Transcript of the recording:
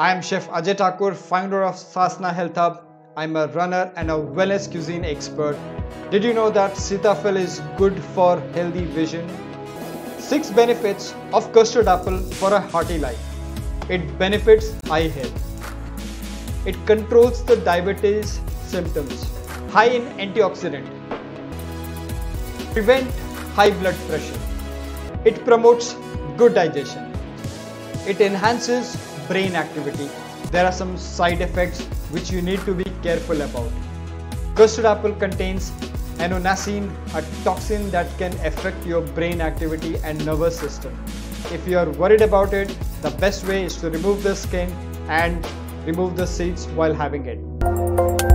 I am Chef Ajay Thakur, founder of Sasana Health Hub. I'm a runner and a wellness cuisine expert. Did you know that sitaphal is good for healthy vision? 6 benefits of custard apple for a hearty life. It benefits eye health. It controls the diabetes symptoms. High in antioxidant. Prevent high blood pressure. It promotes good digestion. It enhances brain activity. There are some side effects which you need to be careful about. Custard apple contains annonacin, a toxin that can affect your brain activity and nervous system. If you are worried about it, the best way is to remove the skin and remove the seeds while having it.